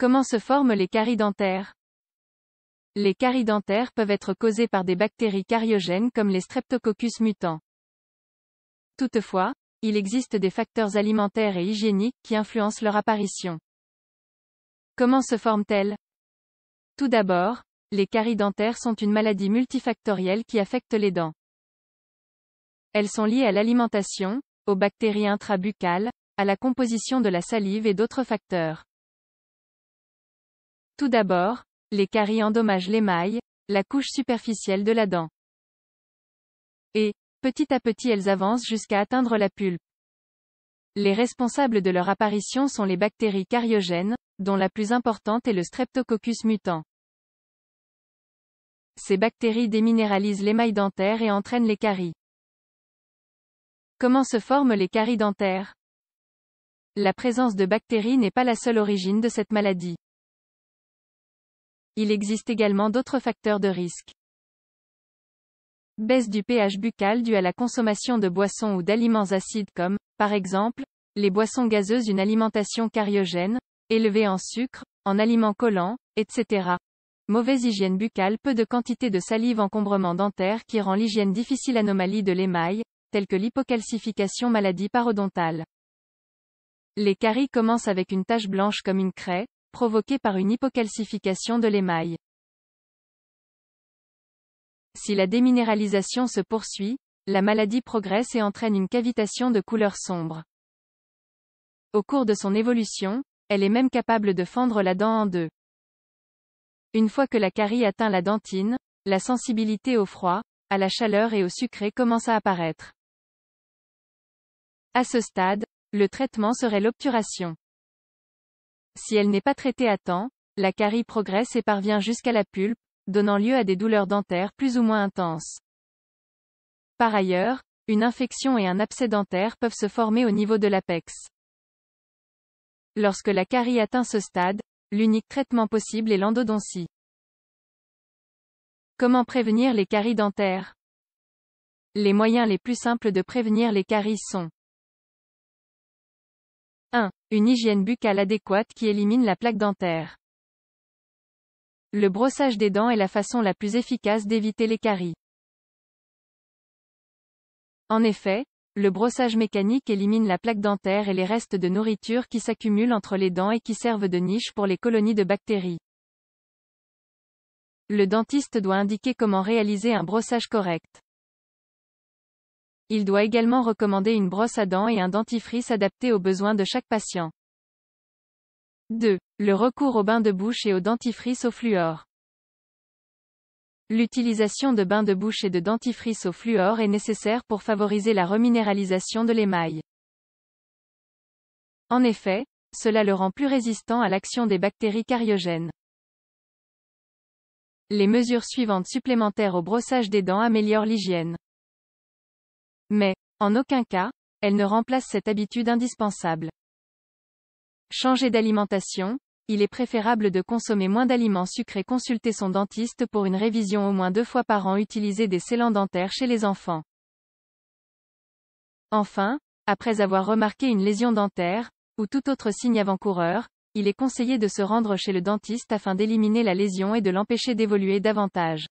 Comment se forment les caries dentaires? Les caries dentaires peuvent être causées par des bactéries cariogènes comme les Streptococcus mutants. Toutefois, il existe des facteurs alimentaires et hygiéniques qui influencent leur apparition. Comment se forment-elles? Tout d'abord, les caries dentaires sont une maladie multifactorielle qui affecte les dents. Elles sont liées à l'alimentation, aux bactéries intrabuccales, à la composition de la salive et d'autres facteurs. Tout d'abord, les caries endommagent l'émail, la couche superficielle de la dent. Et, petit à petit elles avancent jusqu'à atteindre la pulpe. Les responsables de leur apparition sont les bactéries cariogènes, dont la plus importante est le Streptococcus mutant. Ces bactéries déminéralisent l'émail dentaire et entraînent les caries. Comment se forment les caries dentaires? La présence de bactéries n'est pas la seule origine de cette maladie. Il existe également d'autres facteurs de risque. Baisse du pH buccal due à la consommation de boissons ou d'aliments acides comme, par exemple, les boissons gazeuses une alimentation cariogène, élevée en sucre, en aliments collants, etc. Mauvaise hygiène buccale peu de quantité de salive encombrement dentaire qui rend l'hygiène difficile anomalie de l'émail, telle que l'hypocalcification maladie parodontale. Les caries commencent avec une tache blanche comme une craie, provoquée par une hypocalcification de l'émail. Si la déminéralisation se poursuit, la maladie progresse et entraîne une cavitation de couleur sombre. Au cours de son évolution, elle est même capable de fendre la dent en deux. Une fois que la carie atteint la dentine, la sensibilité au froid, à la chaleur et au sucré commence à apparaître. À ce stade, le traitement serait l'obturation. Si elle n'est pas traitée à temps, la carie progresse et parvient jusqu'à la pulpe, donnant lieu à des douleurs dentaires plus ou moins intenses. Par ailleurs, une infection et un abcès dentaire peuvent se former au niveau de l'apex. Lorsque la carie atteint ce stade, l'unique traitement possible est l'endodontie. Comment prévenir les caries dentaires? Les moyens les plus simples de prévenir les caries sont 1. Une hygiène buccale adéquate qui élimine la plaque dentaire. Le brossage des dents est la façon la plus efficace d'éviter les caries. En effet, le brossage mécanique élimine la plaque dentaire et les restes de nourriture qui s'accumulent entre les dents et qui servent de niche pour les colonies de bactéries. Le dentiste doit indiquer comment réaliser un brossage correct. Il doit également recommander une brosse à dents et un dentifrice adapté aux besoins de chaque patient. 2. Le recours au bain de bouche et au dentifrice au fluor. L'utilisation de bains de bouche et de dentifrice au fluor est nécessaire pour favoriser la reminéralisation de l'émail. En effet, cela le rend plus résistant à l'action des bactéries cariogènes. Les mesures suivantes supplémentaires au brossage des dents améliorent l'hygiène. Mais, en aucun cas, elle ne remplace cette habitude indispensable. Changer d'alimentation, il est préférable de consommer moins d'aliments sucrés. Consulter son dentiste pour une révision au moins deux fois par an. Utiliser des scellants dentaires chez les enfants. Enfin, après avoir remarqué une lésion dentaire, ou tout autre signe avant-coureur, il est conseillé de se rendre chez le dentiste afin d'éliminer la lésion et de l'empêcher d'évoluer davantage.